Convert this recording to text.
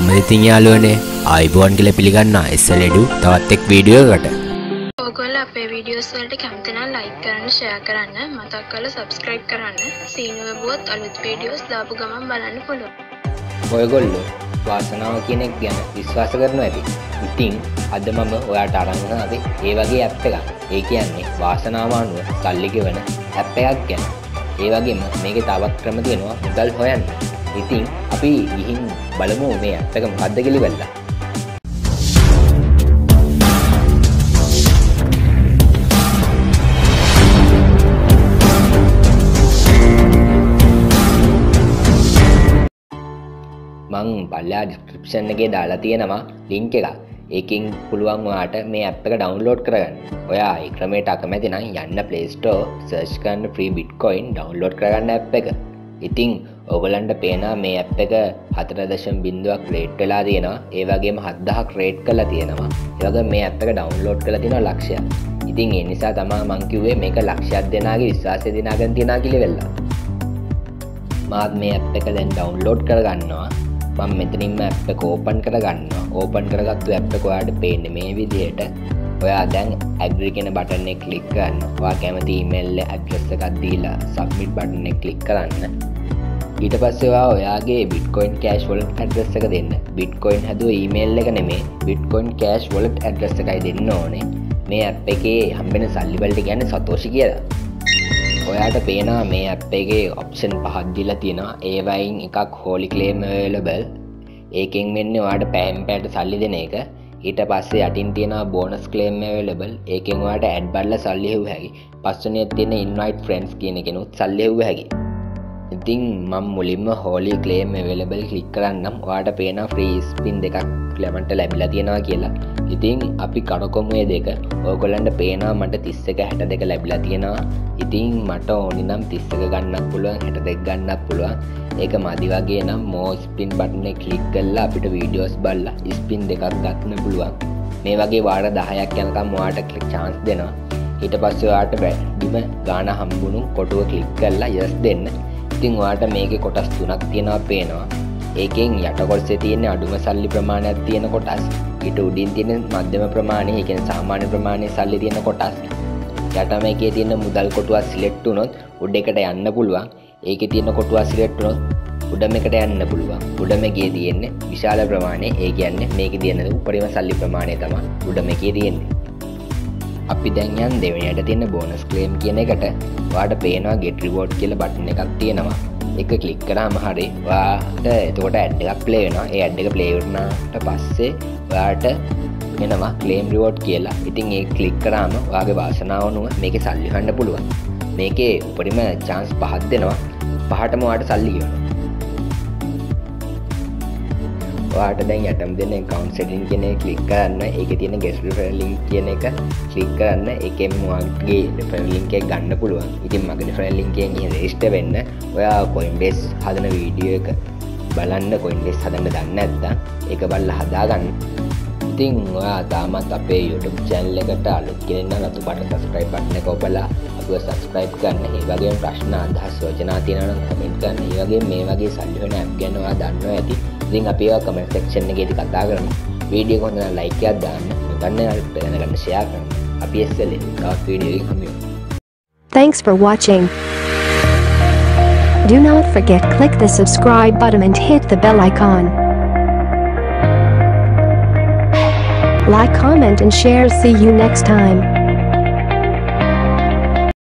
කොහොමද ඉතින් යාළුවනේ ආයිබෝන් කියලා පිළිගන්න SLEDU තවත් එක් වීඩියෝ එකකට ඔගොල්ලෝ අපේ වීඩියෝස් වලට කැමති නම් ලයික් කරන්න, ෂෙයා කරන්න, මතක් කරලා සබ්ස්ක්‍රයිබ් කරන්න. සීනුව බුවත් අලුත් වීඩියෝස් දාපු ගමන් බලන්න පුළුවන්. ඔයගොල්ලෝ වාසනාව කියන එක ගැන විශ්වාස කරනවා ඇති. ඉතින් අද මම ඔයාට අරන් ආවේ ඒ වගේ ඇප් එකක්. ඒ කියන්නේ වාසනාව අනුව සල්ලි ගෙවන ඇප් එකක් ගැන. ඒ වගේම මේකේ තවත් ක්‍රම තියෙනවා මුදල් හොයන්න. ඉතින් අපි ගිහින් බලමු මේ ඇප් එක මොකද්ද කියලා බලලා. මං බල්ලා ඩිස්ක්‍රිප්ෂන් එකේ දාලා තියෙනවා ලිංක් එකක්. ඒකින් පුළුවන් වාට මේ ඇප් එක ඩවන්ලෝඩ් කරගන්න. ඔයා ඒ ක්‍රමයට අකමැති නම් යන්න ප්ලේස්ටෝ සර්ච් කරන්න ෆ්‍රී බිට්කොයින් ඩවන්ලෝඩ් කරගන්න ඇප් එක. ඉතිං ඔගලන්ට පේනා මේ ඇප් එක හතර දශම් බින්දුවක් රේට් වෙලා තියෙනවා. ඒ වගේම හත්දහක් රේට් කලා තියෙනවා. ඒවගේ මේ ඇප් එක ඩවන්ලෝඩ් කළ තියෙන ලක්ෂය ඉතින් ඒ නිසා තමා මංකිවේ මේක ලක්ෂයක් දෙනාගේ විශ්වාසය දිනාගන් තිනා කිලි වෙල්ලා. මාත් මේ ඇප් එක දැන් ඩවන්ලෝඩ් කරගන්නවා. මම මෙතනින්ම ඇප් එක ඕපන් කරගන්න ඕපන් කරගත්තු ඇප් එක ඔයාට පේන්න මේ විදිහට. ඔයා දැන් ඇග්‍රි කෙන බටන් එක ක්ලික් කරන්න. ඔයා කැමති ඊමේල් ඇඩ්‍රස් එකක් දීලා සබ්මිට් බටන් එක ක්ලික් කරන්න. ඊට පස්සවා ඔයාගේ බිට්කොයින් කෑශ් වලට ඇඩ්‍රස් එක දෙන්න. බිට්කොයින් හැදුව ඊමේල් එක නෙමේ. බිට්කොයින් කෑශ් වලට ඇඩ්‍රස් එකයි දෙන්න ඕනේ. මේ ඇප් එකේ හම්බෙන සල්ලිවලට ගැන සතෝෂි කියලා. ඔයාට පේනවා මේ ඇප් එකේ ඔප්ෂන් පහද්දිල තියෙනවා. ඒවයින් එකක් හෝලි ක්ලේම් ලබල් ඒකෙන් වෙන්න වාට පෑම් පෑට සල්ලි දෙන එක. ඊට පස්සේ අටින් තියෙන බෝනස් කලේම් ලබල් ඒකෙන් වාට ඇඩ් බල්ල සල්ලිහෙව් හැකි. පස්සනය තියෙන ඉන්වයිට් ෆ්‍රන්ස් කියන කෙනුත් සල්ලෙව් හැකි. ඉතිං මම් මුලින්ම හෝලි කලේම් වෙලබල් කලික් කරන්නම්. වාට පේන ෆ්‍රී ස්පින් දෙකක් ලැමට ලැබිලා තියෙනවා කියලා. ඉතිං අපි කඩකොමුේ දෙක. ඕකොලන්ට පේනා මට තිස්ස එක හැට දෙක ලැබිලා තියෙනවා. ඉතිං මට ඕනි නම් තිස්සක ගන්නක් පුළුවන් හැට දෙක් ගන්නක් පුළුවන්. ඒක මදි වගේ නම් මෝ ස්පින් බටන කලික් කල්ලා අපිට වීඩියෝස් බල්ලා ස්පින් දෙකක් ගත්න පුළුවන්. මේ වගේ වාඩ දහයක් යනකම් වාට කලික් චාන්ස් දෙනවා. ඊට පස්සවාට වැඩිම ගාන හම්බුණු කොටුව කලික් කරලා යස් දෙන්න. ඉතිං වාට මේක කොටස් තුනක් තියෙනවා පේනවා. ඒකෙන් යටකොල්සේ තියෙන අඩුම සල්ලි ප්‍රමාණයක් තියෙන කොටස්. ඊට උඩින් තියෙන මධ්‍යම ප්‍රමාණය එකෙන සාමාන්‍ය ප්‍රමාණය සල්ලි තියෙන කොටස්. යටම එකේ තියෙන මුදල් කොටුවක් සිලෙක්ට් වුණොත් උඩ එකට යන්න පුළුවන්. ඒකේ තියෙන කොටුවක් සිලෙක්ට් වුණොත් උඩම එකට යන්න පුළුවන්. උඩම එකේ තියෙන්නේ විශාල ප්‍රමාණය. ඒ කියන්නේ මේකේ තියෙන උපරිම සල්ලි ප්‍රමාණය තමයි උඩම එකේ තියෙන්නේ. අපි දැන් යන් දෙවෙනියට තියෙන බෝනස් ක්ලේම් කියන එකට වාට පේනවා ගෙට රිවෝඩ් කියලා බටන් එකක් තියෙනවා. එක කලික් කරාම හරි වාට එතකොට ඇඩ් එකක් ප්ලේනවා ඒ ඇඩ් එක ප්ලේවරනාට පස්සේ වාට මෙනවා කලේම් රිවෝඩ් කියලා. ඉතින් ඒ කලික් කරාම වගේ වාසනාවනුව මේක සල්ලිහන්න පුළුවන්. මේකේ උපරිම චාන්ස් පහත් දෙනවා. පහටම වාට වාට දැන් යටම් දෙන්න කවන්් සටින් කියන කලික් කරන්න. එක තියෙන ගෙස්ලි ලිින් කියන එක කලික් කරන්න. එකෙන් මගේ ෆලින්කේ ගන්න පුළුවන්. ඉතින් මගේ ෆලින්කෙන් රේෂ්ට වෙන්න. ඔයා කොයින් බේස් හදන වීඩියෝ එක බලන්න. කොයින් බෙස් හදන්න දන්න ඇත්තා එක බල්ල හදාගන්න ඉතින් ඔයා තාමත් අපේ YouTube චැනල් එකට අලුත් කෙනෙන්න රතු පට සස්ක්‍රයිබ් බටන කොපලා අප සස්ක්‍රයිබ් කරන්න. ඒ වගේ ප්‍රශ්න අදහස් වචනා තියෙනනම් කමෙන්ට් කරන්න. ඒ වගේ මේ වගේ සල්ලි වෙන ඇප් ගැන ඔයා දන්නවා ඇති. ඉතින් අපි ඒවා කමෙන්ට් සෙක්ෂන් එකේදී කතා කරමු වීඩියෝ එක හොඳ නම් ලයික් එකක් දාන්න ගන්න යාළුවෝ දැනගන්න ෂෙයා කරන්න අපි SL තවත් වීඩියෝ එකකින් හමු Thanks for watching. Do not forget click the subscribe button and hit the bell icon. Like, comment and share. See you next time.